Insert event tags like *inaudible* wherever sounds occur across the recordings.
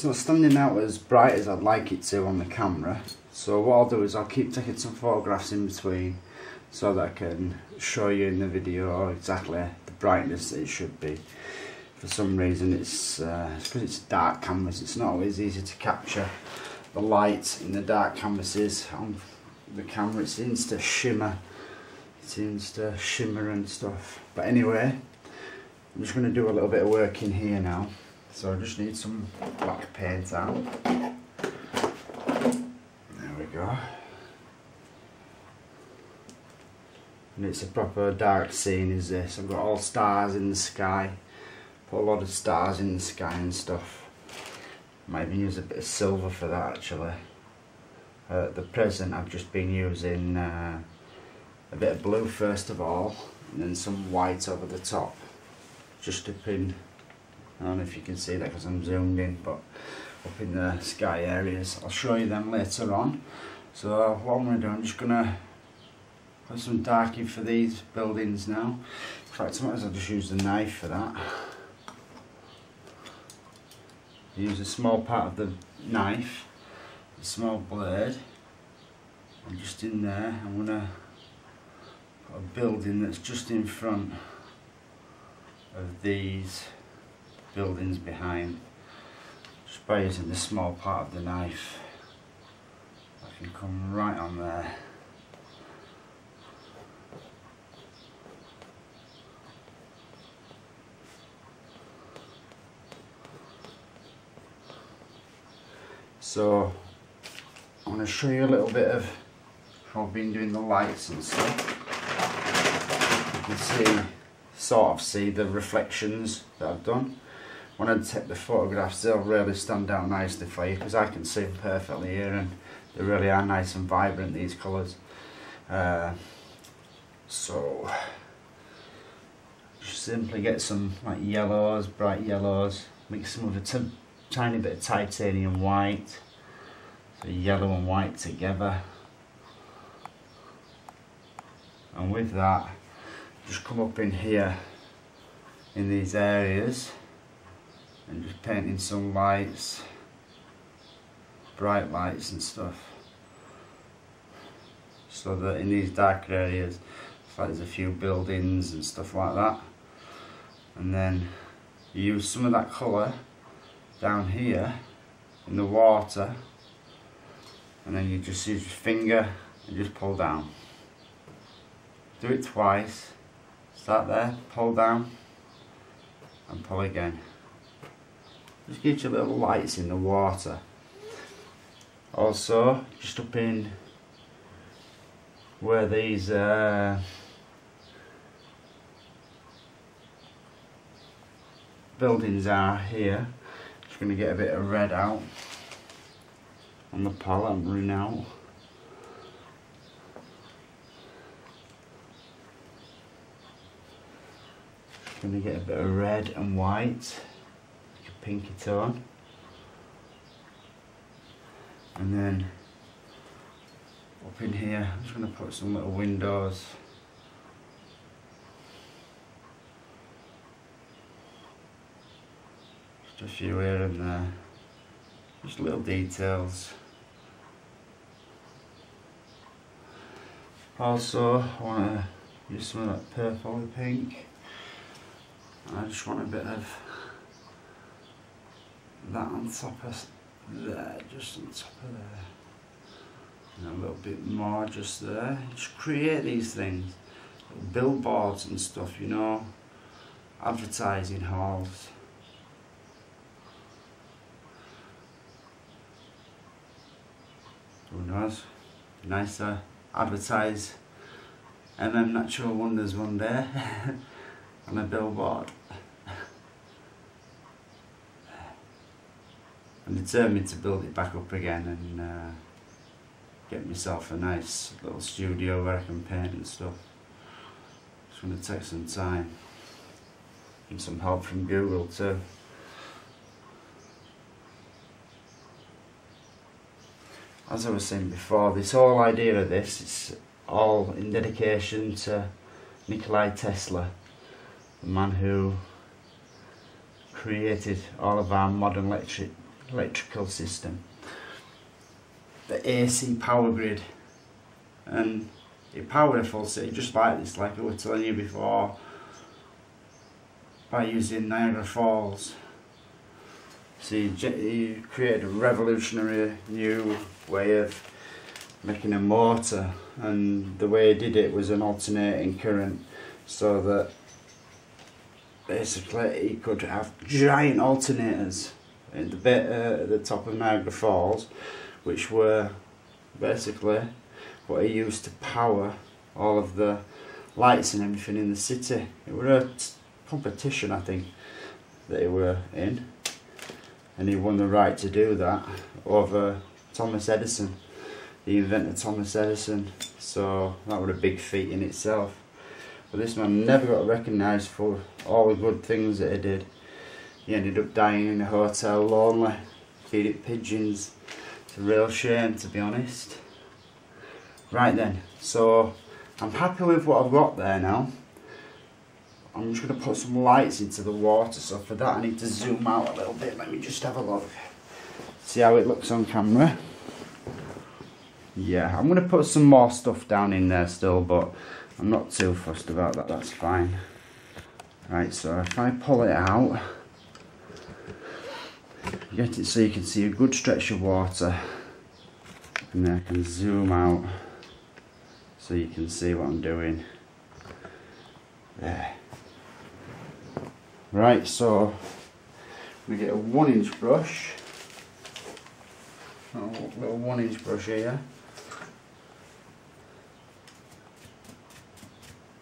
It's not standing out as bright as I'd like it to on the camera. So what I'll do is I'll keep taking some photographs in between so that I can show you in the video exactly the brightness it should be. For some reason it's because uh, it's, it's dark canvas, it's not always easy to capture the light in the dark canvases on the camera. It seems to shimmer, it seems to shimmer and stuff. But anyway, I'm just going to do a little bit of work in here now. So I just need some black paint out. There we go. And it's a proper dark scene is this. I've got all stars in the sky. Put a lot of stars in the sky and stuff. Might even use a bit of silver for that actually. Uh, at the present I've just been using uh, a bit of blue first of all and then some white over the top just to pin I don't know if you can see that because I'm zoomed in, but up in the sky areas. I'll show you them later on. So what I'm going to do, I'm just going to put some darking for these buildings now. In fact, sometimes I'll just use the knife for that. Use a small part of the knife, a small blade, and just in there I'm going to put a building that's just in front of these buildings behind just by using the small part of the knife. I can come right on there. So I'm going to show you a little bit of how I've been doing the lights and stuff. You can see sort of see the reflections that I've done when I take the photographs they'll really stand out nicely for you because I can see them perfectly here and they really are nice and vibrant these colours. Uh, so just simply get some like yellows, bright yellows mix them with a tiny bit of titanium white so yellow and white together. And with that just come up in here in these areas and just painting some lights, bright lights and stuff. So that in these darker areas, like there's a few buildings and stuff like that. And then you use some of that colour down here in the water and then you just use your finger and just pull down. Do it twice, start there, pull down and pull again. Gives you little lights in the water. Also, just up in where these uh, buildings are here, just going to get a bit of red out on the palette I'm running out. Going to get a bit of red and white pinky on, and then up in here I'm just going to put some little windows. Just a few here and there. Just little details. Also I want to use some of that purple and pink. I just want a bit of that on top of there, just on top of there. And a little bit more just there. Just create these things. Billboards and stuff, you know. Advertising halls. Who knows? Nice to advertise MM Natural Wonders one day *laughs* on a billboard. I'm determined to build it back up again and uh, get myself a nice little studio where I can paint and stuff. It's going to take some time and some help from Google too. As I was saying before, this whole idea of this is all in dedication to Nikolai Tesla, the man who created all of our modern electric electrical system. The AC power grid. And it powered a full city just like this, like I was telling you before, by using Niagara Falls. So he created a revolutionary new way of making a motor and the way he did it was an alternating current so that basically he could have giant alternators in the bit uh, at the top of Niagara Falls which were basically what he used to power all of the lights and everything in the city. It was a competition I think that he were in and he won the right to do that over Thomas Edison. He invented Thomas Edison, so that was a big feat in itself. But this man never got recognised for all the good things that he did. He ended up dying in a hotel lonely, feeding pigeons. It's a real shame to be honest. Right then, so I'm happy with what I've got there now. I'm just going to put some lights into the water so for that I need to zoom out a little bit let me just have a look see how it looks on camera yeah I'm going to put some more stuff down in there still but I'm not too fussed about that that's fine right so if I pull it out get it so you can see a good stretch of water and then I can zoom out so you can see what I'm doing there Right, so we get a one inch brush, oh, a little one inch brush here.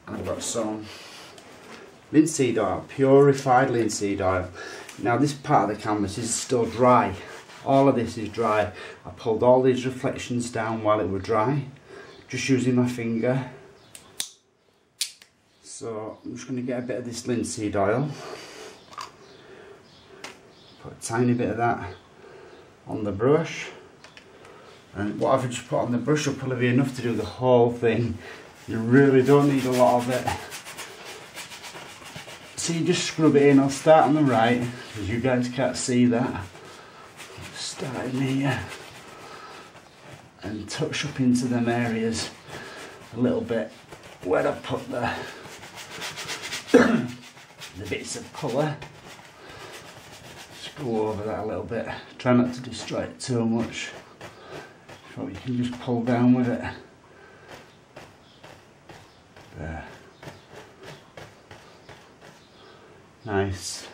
And I've got some linseed oil, purified linseed oil. Now this part of the canvas is still dry. All of this is dry. I pulled all these reflections down while it were dry, just using my finger so I'm just going to get a bit of this linseed oil, put a tiny bit of that on the brush, and what I've just put on the brush will probably be enough to do the whole thing. You really don't need a lot of it. So you just scrub it in, I'll start on the right, because you guys can't see that. Starting here, and touch up into them areas a little bit where I put the *coughs* the bits of colour. Just go over that a little bit. Try not to destroy it too much. So you can just pull down with it. Nice.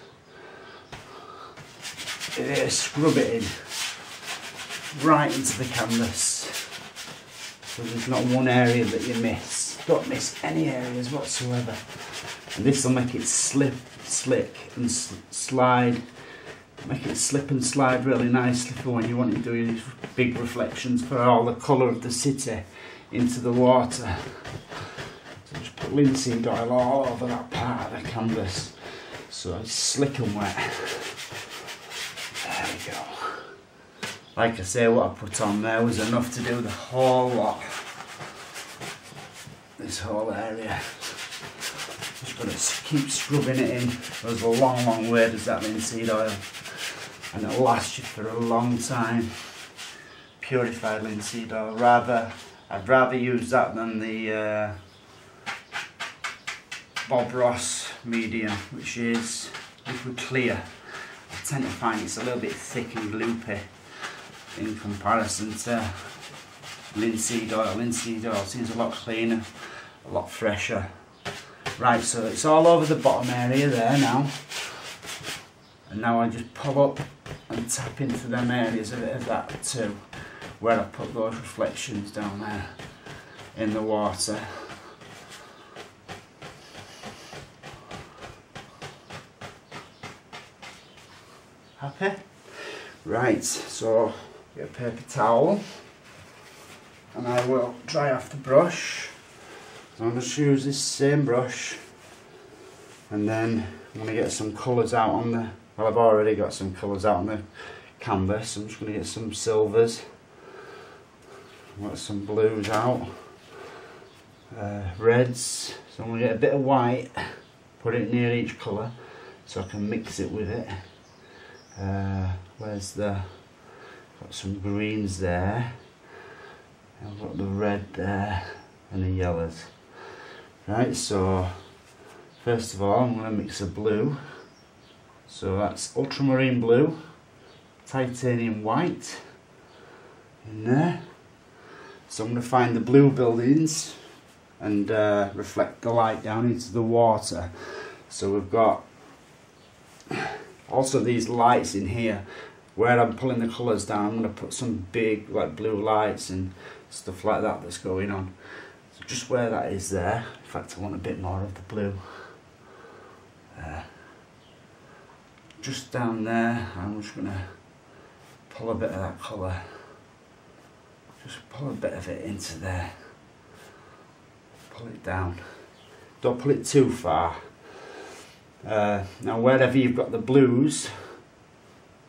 Yeah, scrub it in right into the canvas so there's not one area that you miss. Don't miss any areas whatsoever and this will make it slip, slick and slide make it slip and slide really nicely for when you want to do these big reflections for all the colour of the city into the water. So just put linseed oil all over that part of the canvas so it's slick and wet. There we go. Like I say, what I put on there was enough to do the whole lot. This whole area just gonna keep scrubbing it in. There's a long, long way does that linseed oil. And it'll last you for a long time. Purified linseed oil. Rather, I'd rather use that than the uh, Bob Ross medium, which is liquid clear. I tend to find it's a little bit thick and gloopy in comparison to linseed oil. Linseed oil seems a lot cleaner, a lot fresher. Right, so it's all over the bottom area there now. And now I just pull up and tap into them areas of, of that too, where I put those reflections down there in the water. Happy? Right, so get a paper towel and I will dry off the brush. So I'm going to use this same brush and then I'm going to get some colours out on the, well I've already got some colours out on the canvas, I'm just going to get some silvers, got some blues out, uh, reds, so I'm going to get a bit of white, put it near each colour, so I can mix it with it. Uh, where's the, got some greens there, I've got the red there and the yellows. Right, so first of all I'm going to mix a blue. So that's ultramarine blue, titanium white in there. So I'm going to find the blue buildings and uh, reflect the light down into the water. So we've got also these lights in here where I'm pulling the colours down. I'm going to put some big like blue lights and stuff like that that's going on. So just where that is there. In fact I want a bit more of the blue. Uh, just down there I'm just going to pull a bit of that colour. Just pull a bit of it into there. Pull it down. Don't pull it too far uh, now wherever you've got the blues,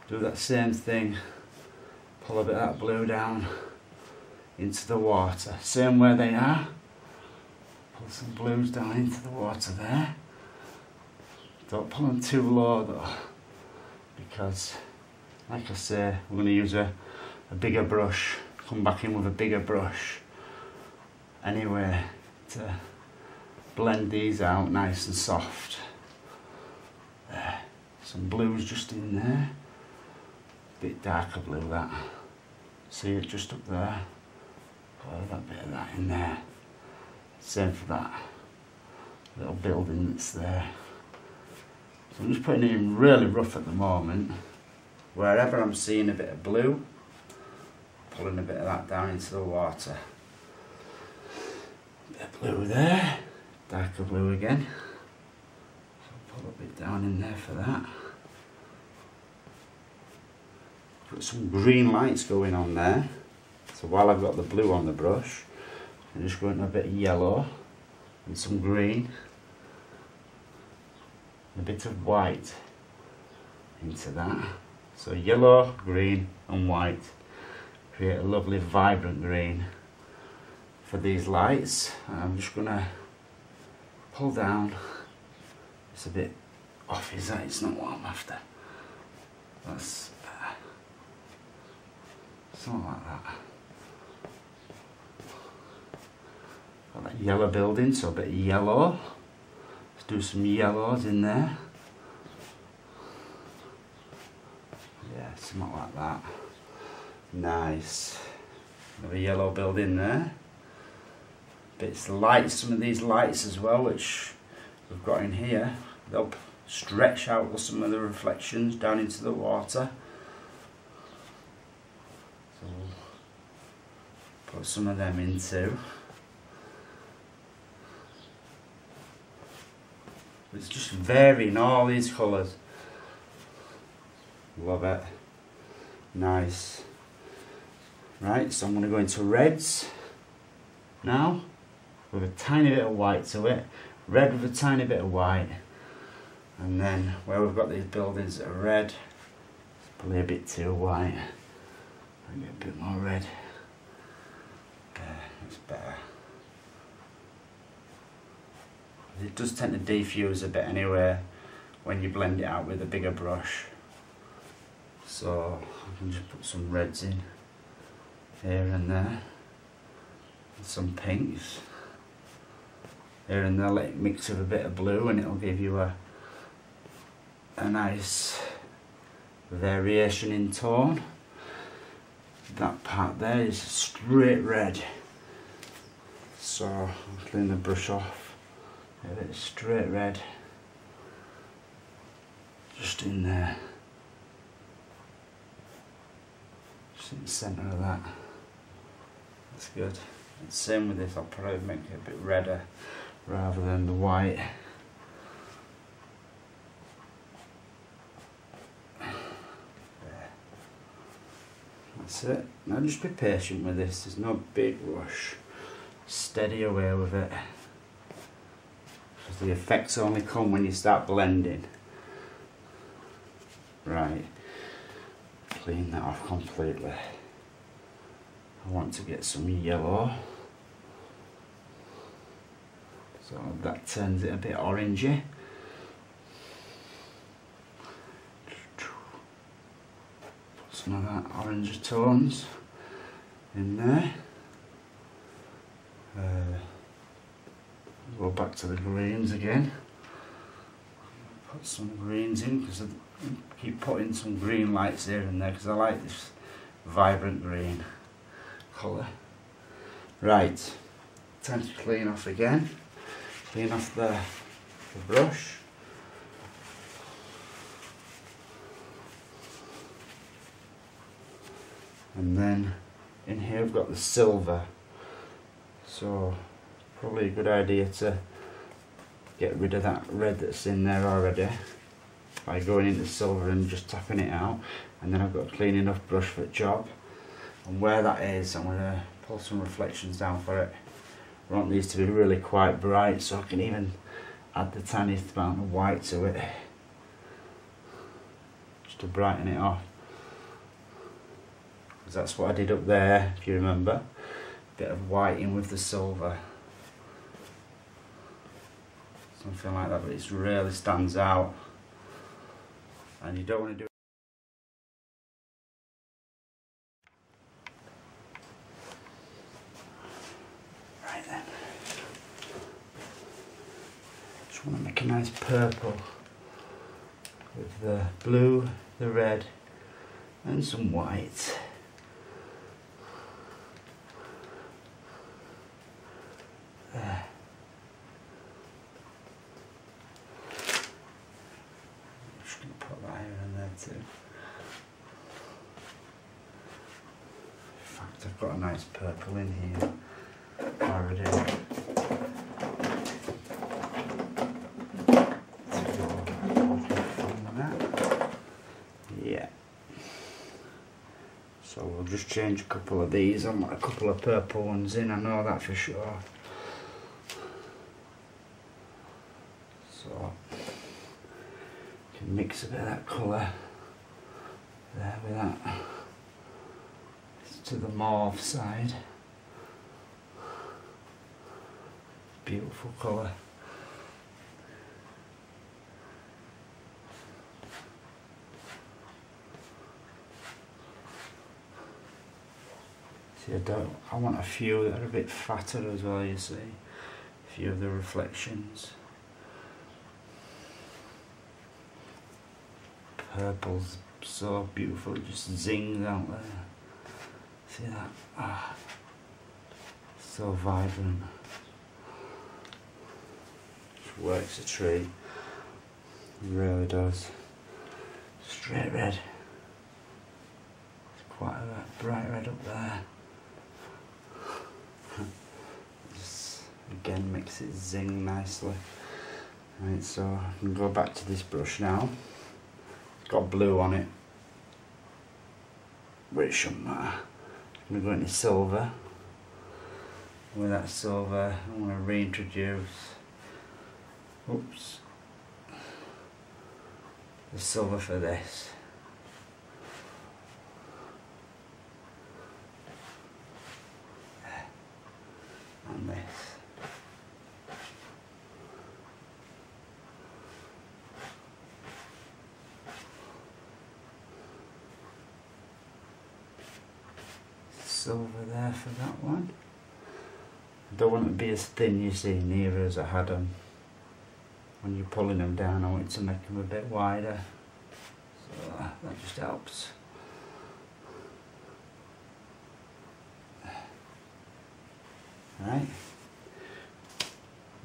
do that same thing. Pull a bit of that blue down into the water. Same where they are. Pull some blues down into the water there. Don't pull them too low though, because like I say, we're going to use a, a bigger brush. Come back in with a bigger brush anyway to blend these out nice and soft. Some blues just in there. A bit darker blue that. See it just up there. Put that bit of that in there. Same for that little building that's there. So I'm just putting it in really rough at the moment. Wherever I'm seeing a bit of blue, pulling a bit of that down into the water. A Bit of blue there, darker blue again a bit down in there for that. Got some green lights going on there. So while I've got the blue on the brush, I'm just going to a bit of yellow and some green. a bit of white into that. So yellow, green and white create a lovely vibrant green for these lights. I'm just going to pull down it's a bit off, is that? It's not what I'm after. That's better. Something like that. Got that yellow building, so a bit of yellow. Let's do some yellows in there. Yeah, something like that. Nice. Another yellow building there. Bits light, some of these lights as well, which we've got in here they'll stretch out some of the reflections down into the water. So put some of them in too it's just varying all these colours. Love it. Nice. Right so I'm going to go into reds now with a tiny bit of white to it. Red with a tiny bit of white and then where we've got these buildings that are red. It's probably a bit too white I get a bit more red. There it's better. It does tend to diffuse a bit anyway when you blend it out with a bigger brush. So I can just put some reds in here and there. And some pinks here and there. Let it mix with a bit of blue and it'll give you a a nice variation in tone. That part there is straight red. So I'll clean the brush off. It's straight red. Just in there. Just in the centre of that. That's good. And same with this I'll probably make it a bit redder rather than the white. That's it. Now just be patient with this, there's no big rush. Steady away with it. Because the effects only come when you start blending. Right. Clean that off completely. I want to get some yellow. So that turns it a bit orangey. Some of that orange tones in there. Uh, go back to the greens again. Put some greens in because I keep putting some green lights here and there because I like this vibrant green colour. Right, time to clean off again. Clean off the, the brush. And then in here I've got the silver. So probably a good idea to get rid of that red that's in there already by going into silver and just tapping it out. And then I've got a clean enough brush for the job. And where that is I'm going to pull some reflections down for it. I want these to be really quite bright so I can even add the tiniest amount of white to it. Just to brighten it off because that's what I did up there if you remember. Bit of white in with the silver. Something like that but it really stands out. And you don't want to do right then. Just want to make a nice purple with the blue the red and some white there just going to put that here and there too. In fact, I've got a nice purple in here already. Yeah. So we'll just change a couple of these. I want a couple of purple ones in, I know that for sure. So can mix a bit of that colour there with that to the mauve side. Beautiful colour. See, I don't. I want a few that are a bit fatter as well. You see, a few of the reflections. purple's so beautiful, it just zings out there. See that? Ah, so vibrant. Just works a. It really does. Straight red. It's quite a bright red up there. Just again makes it zing nicely. Right, so I can go back to this brush now. It's got blue on it, but it shouldn't matter. I'm going to go into silver. With that silver, I'm going to reintroduce, oops, the silver for this. And this. silver there for that one. I don't want it to be as thin you see near as I had them. When you're pulling them down I want to make them a bit wider. So that, just helps. Right.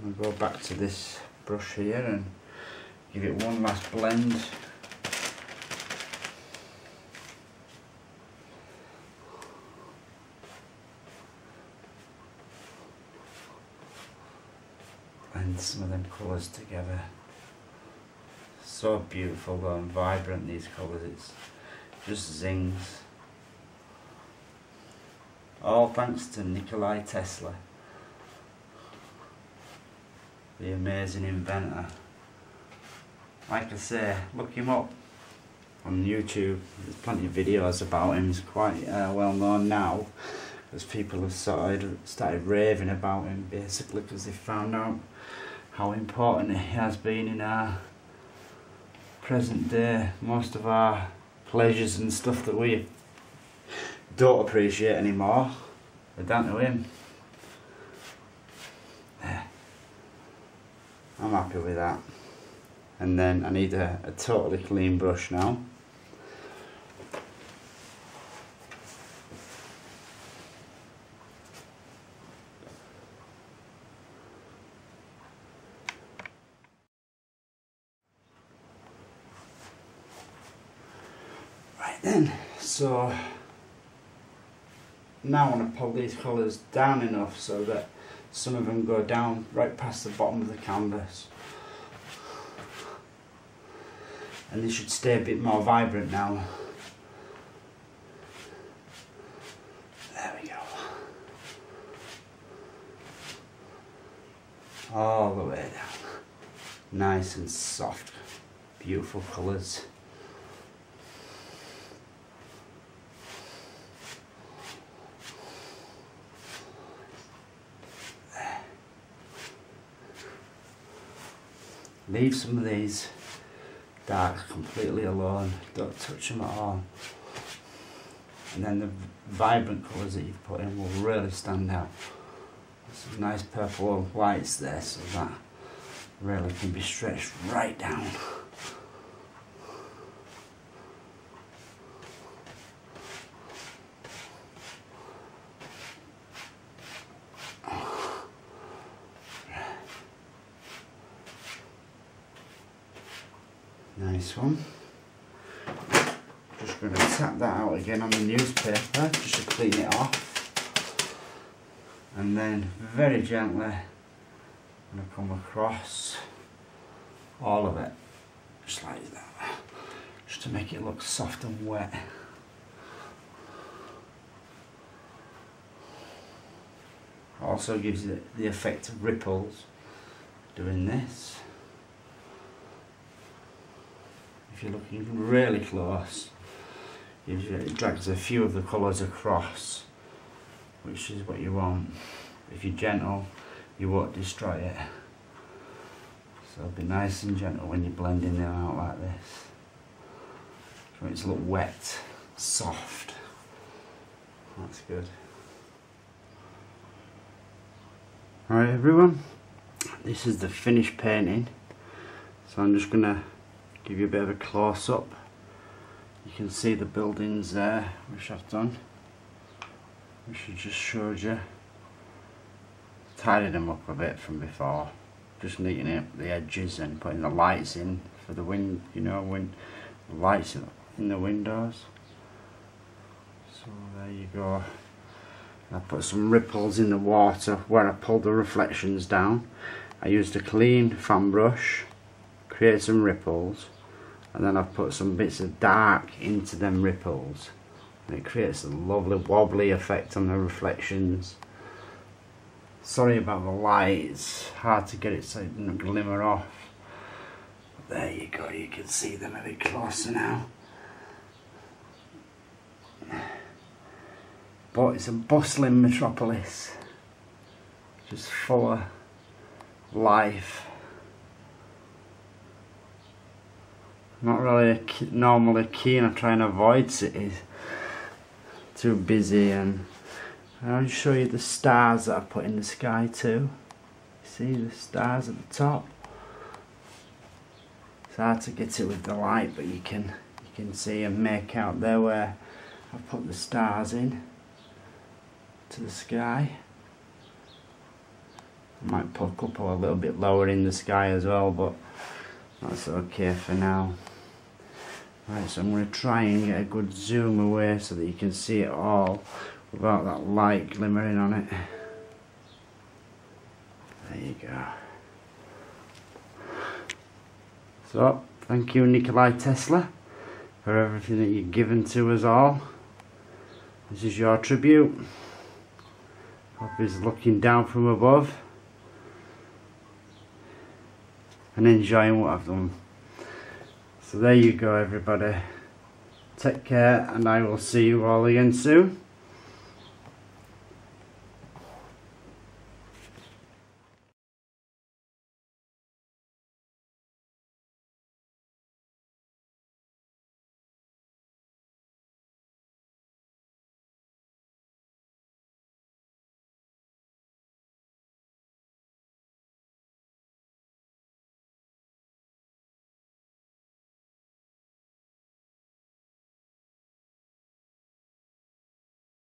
I'm going to go back to this brush here and give it one last blend some of them colours together. So beautiful though and vibrant these colours, it's just zings. All thanks to Nikolai Tesla, the amazing inventor. Like I say, look him up on YouTube. There's plenty of videos about him. He's quite uh, well known now as people have started started raving about him basically because they found out how important he has been in our present day. Most of our pleasures and stuff that we don't appreciate anymore are down to him. There. I'm happy with that. And then I need a, a totally clean brush now. Right then, so now I want to pull these colours down enough so that some of them go down right past the bottom of the canvas. And they should stay a bit more vibrant now. There we go. All the way down. Nice and soft, beautiful colours. Leave some of these dark completely alone. Don't touch them at all. And then the vibrant colours that you've put in will really stand out. Some nice purple whites there so that really can be stretched right down Nice one. Just going to tap that out again on the newspaper just to clean it off. And then very gently I'm going to come across all of it, just like that, just to make it look soft and wet. Also gives it the effect of ripples doing this. If you're looking really close, it uh, drags a few of the colours across, which is what you want. If you're gentle, you won't destroy it. So be nice and gentle when you're blending them out like this. You want it to look wet, soft. That's good. Alright everyone, this is the finished painting. So I'm just going to give you a bit of a close-up. You can see the buildings there which I've done which I just showed you. Tidied them up a bit from before. Just neatening up the edges and putting the lights in for the wind you know when lights in the windows. So there you go. I put some ripples in the water where I pulled the reflections down. I used a clean fan brush create some ripples and then I've put some bits of dark into them ripples. And it creates a lovely wobbly effect on the reflections. Sorry about the light it's hard to get it so it doesn't glimmer off. But there you go you can see them a bit closer now. But it's a bustling metropolis. Just full of life not really normally keen on trying to avoid cities. Too busy and I'll show you the stars that I put in the sky too. See the stars at the top? It's hard to get it with the light but you can you can see and make out there where I put the stars in to the sky. I might put a couple a little bit lower in the sky as well but that's okay for now Right, so I'm going to try and get a good zoom away so that you can see it all without that light glimmering on it. There you go. So, thank you Nikolai Tesla for everything that you've given to us all. This is your tribute. Hope he's looking down from above and enjoying what I've done. So there you go everybody. Take care and I will see you all again soon.